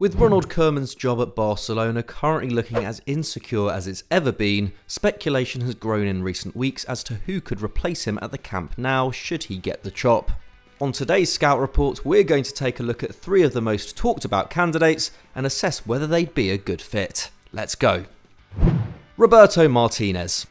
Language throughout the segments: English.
With Ronald Koeman's job at Barcelona currently looking as insecure as it's ever been, speculation has grown in recent weeks as to who could replace him at the Camp Nou should he get the chop. On today's Scout Report, we're going to take a look at three of the most talked about candidates and assess whether they'd be a good fit. Let's go. Roberto Martinez.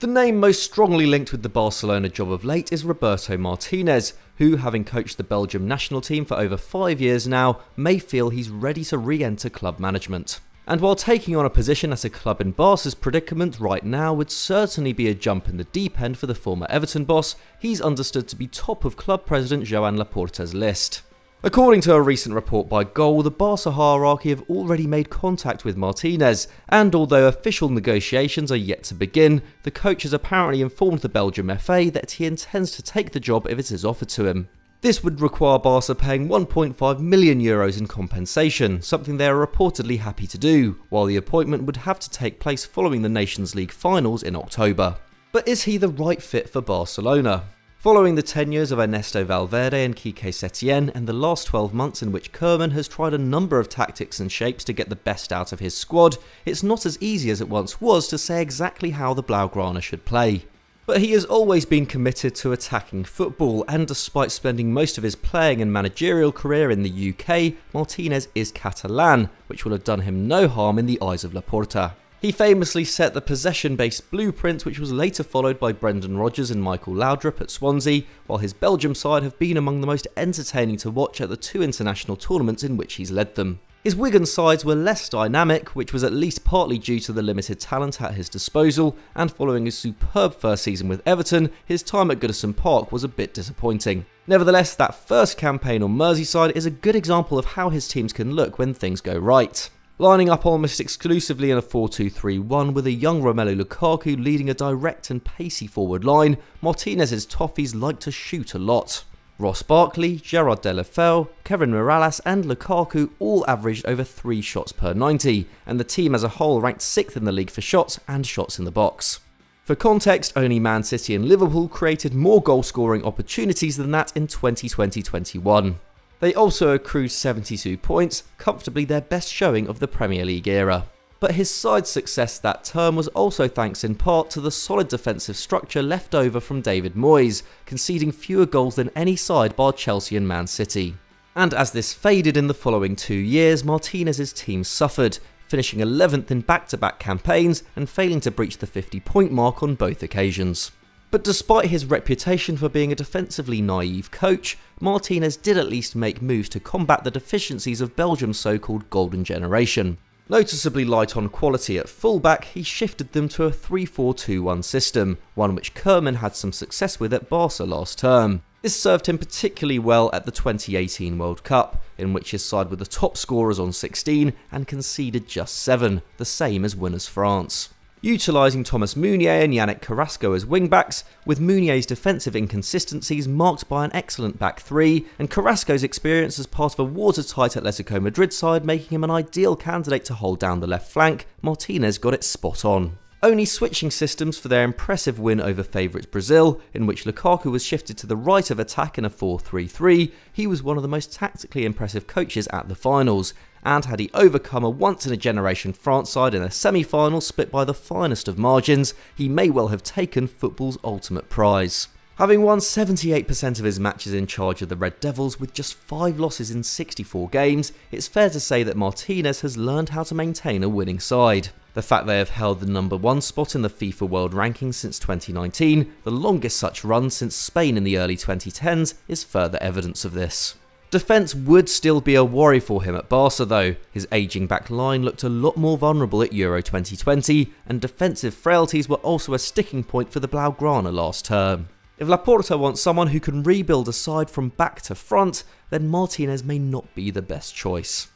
The name most strongly linked with the Barcelona job of late is Roberto Martinez, who, having coached the Belgium national team for over five years now, may feel he's ready to re enter club management. And while taking on a position at a club in Barca's predicament right now would certainly be a jump in the deep end for the former Everton boss, he's understood to be top of club president Joan Laporta's list. According to a recent report by Goal, the Barca hierarchy have already made contact with Martinez, and although official negotiations are yet to begin, the coach has apparently informed the Belgium FA that he intends to take the job if it is offered to him. This would require Barca paying 1.5 million euros in compensation, something they are reportedly happy to do, while the appointment would have to take place following the Nations League finals in October. But is he the right fit for Barcelona? Following the tenures of Ernesto Valverde and Quique Setien and the last 12 months in which Koeman has tried a number of tactics and shapes to get the best out of his squad, it's not as easy as it once was to say exactly how the Blaugrana should play. But he has always been committed to attacking football, and despite spending most of his playing and managerial career in the UK, Martinez is Catalan, which will have done him no harm in the eyes of Laporta. He famously set the possession-based blueprint which was later followed by Brendan Rodgers and Michael Laudrup at Swansea, while his Belgium side have been among the most entertaining to watch at the two international tournaments in which he's led them. His Wigan sides were less dynamic, which was at least partly due to the limited talent at his disposal, and following his superb first season with Everton, his time at Goodison Park was a bit disappointing. Nevertheless, that first campaign on Merseyside is a good example of how his teams can look when things go right lining up almost exclusively in a 4-2-3-1 with a young Romelu Lukaku leading a direct and pacey forward line, Martinez's Toffees like to shoot a lot. Ross Barkley, Gerard Deulofeu, Kevin Mirallas and Lukaku all averaged over 3 shots per 90, and the team as a whole ranked 6th in the league for shots and shots in the box. For context, only Man City and Liverpool created more goal scoring opportunities than that in 2020-21. They also accrued 72 points, comfortably their best showing of the Premier League era. But his side's success that term was also thanks in part to the solid defensive structure left over from David Moyes, conceding fewer goals than any side bar Chelsea and Man City. And as this faded in the following two years, Martinez's team suffered, finishing 11th in back-to-back -back campaigns and failing to breach the 50 point mark on both occasions. But despite his reputation for being a defensively naive coach, Martinez did at least make moves to combat the deficiencies of Belgium's so-called golden generation. Noticeably light on quality at fullback, he shifted them to a 3-4-2-1 system, one which Koeman had some success with at Barca last term. This served him particularly well at the 2018 World Cup, in which his side were the top scorers on 16 and conceded just 7, the same as winners France utilising Thomas Meunier and Yannick Carrasco as wingbacks, with Meunier's defensive inconsistencies marked by an excellent back three, and Carrasco's experience as part of a watertight Atletico Madrid side making him an ideal candidate to hold down the left flank, Martinez got it spot on. Only switching systems for their impressive win over favourites Brazil, in which Lukaku was shifted to the right of attack in a 4-3-3, he was one of the most tactically impressive coaches at the finals, and had he overcome a once-in-a-generation France side in a semi-final split by the finest of margins, he may well have taken football's ultimate prize. Having won 78% of his matches in charge of the Red Devils with just 5 losses in 64 games, it's fair to say that Martinez has learned how to maintain a winning side. The fact they have held the number 1 spot in the FIFA World Rankings since 2019, the longest such run since Spain in the early 2010s, is further evidence of this. Defence would still be a worry for him at Barca though, his ageing back line looked a lot more vulnerable at Euro 2020, and defensive frailties were also a sticking point for the Blaugrana last term. If Laporta wants someone who can rebuild a side from back to front, then Martinez may not be the best choice.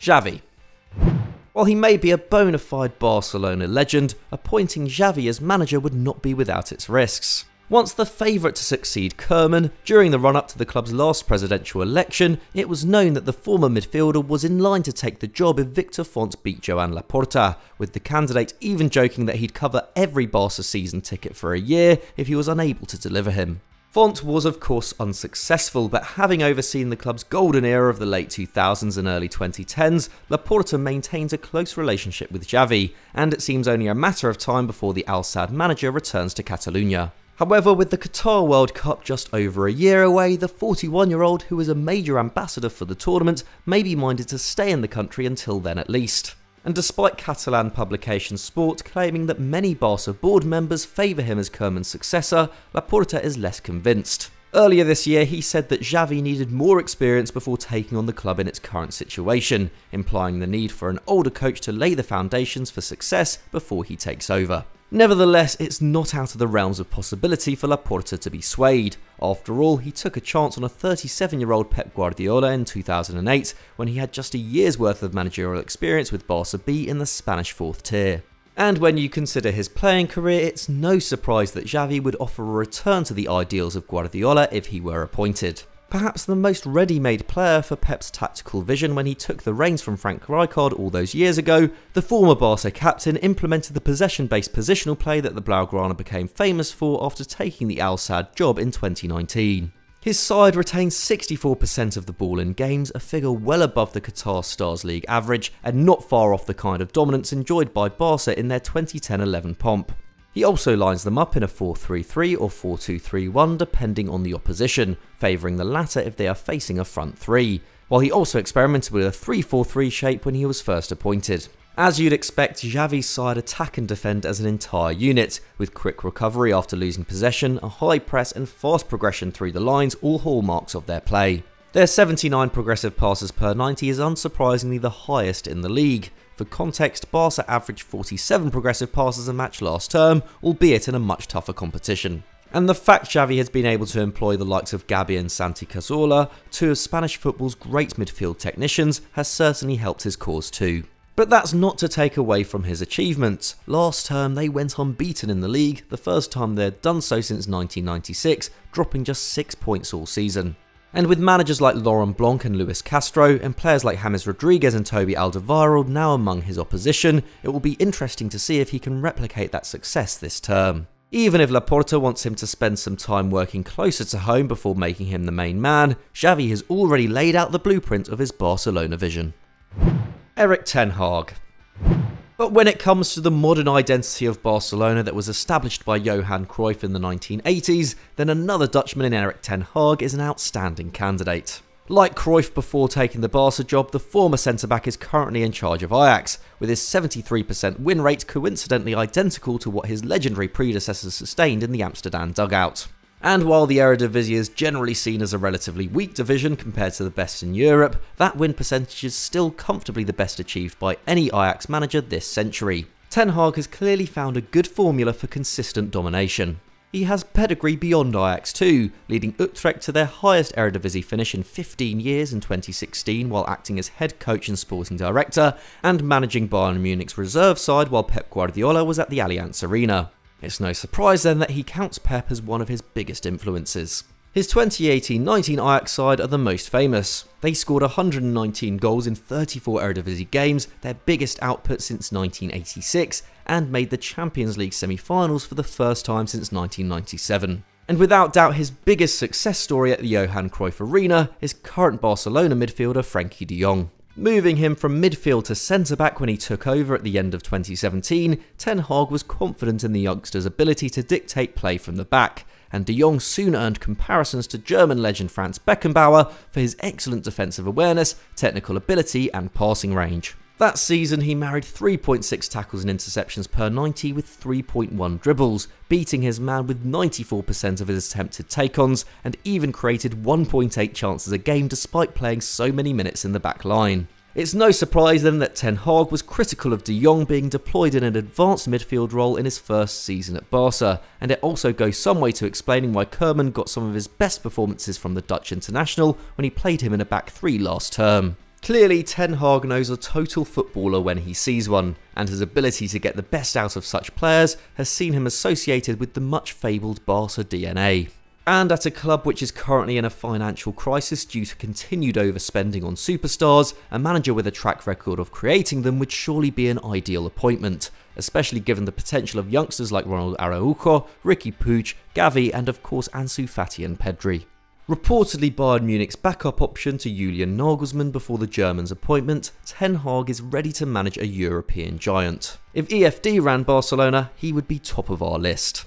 Xavi While he may be a bona fide Barcelona legend, appointing Xavi as manager would not be without its risks. Once the favourite to succeed Koeman, during the run-up to the club's last presidential election, it was known that the former midfielder was in line to take the job if Victor Font beat Joan Laporta, with the candidate even joking that he'd cover every Barca season ticket for a year if he was unable to deliver him. Font was of course unsuccessful, but having overseen the club's golden era of the late 2000s and early 2010s, Laporta maintains a close relationship with Xavi, and it seems only a matter of time before the Al Sadd manager returns to Catalonia. However, with the Qatar World Cup just over a year away, the 41 year old, who is a major ambassador for the tournament, may be minded to stay in the country until then at least and despite Catalan publication Sport claiming that many Barca board members favour him as Koeman's successor, Laporta is less convinced. Earlier this year, he said that Xavi needed more experience before taking on the club in its current situation, implying the need for an older coach to lay the foundations for success before he takes over. Nevertheless, it's not out of the realms of possibility for Laporta to be swayed. After all, he took a chance on a 37 year old Pep Guardiola in 2008 when he had just a year's worth of managerial experience with Barca B in the Spanish fourth tier. And when you consider his playing career, it's no surprise that Xavi would offer a return to the ideals of Guardiola if he were appointed perhaps the most ready-made player for Pep's tactical vision when he took the reins from Frank Rijkaard all those years ago, the former Barca captain implemented the possession-based positional play that the Blaugrana became famous for after taking the Al Sadd job in 2019. His side retains 64% of the ball in games, a figure well above the Qatar Stars League average and not far off the kind of dominance enjoyed by Barca in their 2010-11 pomp. He also lines them up in a 4-3-3 or 4-2-3-1 depending on the opposition, favouring the latter if they are facing a front three, while he also experimented with a 3-4-3 shape when he was first appointed. As you'd expect, Xavi's side attack and defend as an entire unit, with quick recovery after losing possession, a high press and fast progression through the lines all hallmarks of their play. Their 79 progressive passes per 90 is unsurprisingly the highest in the league, for context, Barca averaged 47 progressive passes a match last term, albeit in a much tougher competition. And the fact Xavi has been able to employ the likes of Gabi and Santi Cazorla, two of Spanish football's great midfield technicians, has certainly helped his cause too. But that's not to take away from his achievements. Last term, they went unbeaten in the league, the first time they'd done so since 1996, dropping just 6 points all season. And with managers like Laurent Blanc and Luis Castro, and players like James Rodriguez and Toby Alderweireld now among his opposition, it will be interesting to see if he can replicate that success this term. Even if Laporta wants him to spend some time working closer to home before making him the main man, Xavi has already laid out the blueprint of his Barcelona vision. Erik Ten Hag but when it comes to the modern identity of Barcelona that was established by Johan Cruyff in the 1980s, then another Dutchman in Erik Ten Hag is an outstanding candidate. Like Cruyff before taking the Barca job, the former centre-back is currently in charge of Ajax, with his 73% win rate coincidentally identical to what his legendary predecessors sustained in the Amsterdam dugout. And while the Eredivisie is generally seen as a relatively weak division compared to the best in Europe, that win percentage is still comfortably the best achieved by any Ajax manager this century. Ten Hag has clearly found a good formula for consistent domination. He has pedigree beyond Ajax too, leading Utrecht to their highest Eredivisie finish in 15 years in 2016 while acting as head coach and sporting director, and managing Bayern Munich's reserve side while Pep Guardiola was at the Allianz Arena. It's no surprise then that he counts Pep as one of his biggest influences. His 2018-19 Ajax side are the most famous. They scored 119 goals in 34 Eredivisie games, their biggest output since 1986, and made the Champions League semi-finals for the first time since 1997. And without doubt his biggest success story at the Johan Cruyff Arena is current Barcelona midfielder Frenkie de Jong. Moving him from midfield to centre back when he took over at the end of 2017, Ten Hag was confident in the youngster's ability to dictate play from the back, and de Jong soon earned comparisons to German legend Franz Beckenbauer for his excellent defensive awareness, technical ability, and passing range. That season, he married 3.6 tackles and interceptions per 90 with 3.1 dribbles, beating his man with 94% of his attempted take ons, and even created 1.8 chances a game despite playing so many minutes in the back line. It's no surprise then that Ten Hag was critical of de Jong being deployed in an advanced midfield role in his first season at Barca, and it also goes some way to explaining why Koeman got some of his best performances from the Dutch international when he played him in a back three last term. Clearly, Ten Hag knows a total footballer when he sees one, and his ability to get the best out of such players has seen him associated with the much fabled Barca DNA. And at a club which is currently in a financial crisis due to continued overspending on superstars, a manager with a track record of creating them would surely be an ideal appointment, especially given the potential of youngsters like Ronald Araujo, Riqui Puig, Gavi, and of course Ansu Fati and Pedri. Reportedly Bayern Munich's backup option to Julian Nagelsmann before the German's appointment, Ten Hag is ready to manage a European giant. If EFD ran Barcelona, he would be top of our list.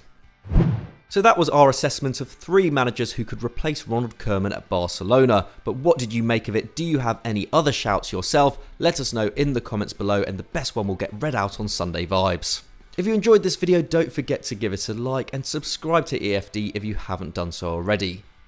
So that was our assessment of three managers who could replace Ronald Koeman at Barcelona. But what did you make of it? Do you have any other shouts yourself? Let us know in the comments below and the best one will get read out on Sunday Vibes. If you enjoyed this video, don't forget to give it a like and subscribe to EFD if you haven't done so already.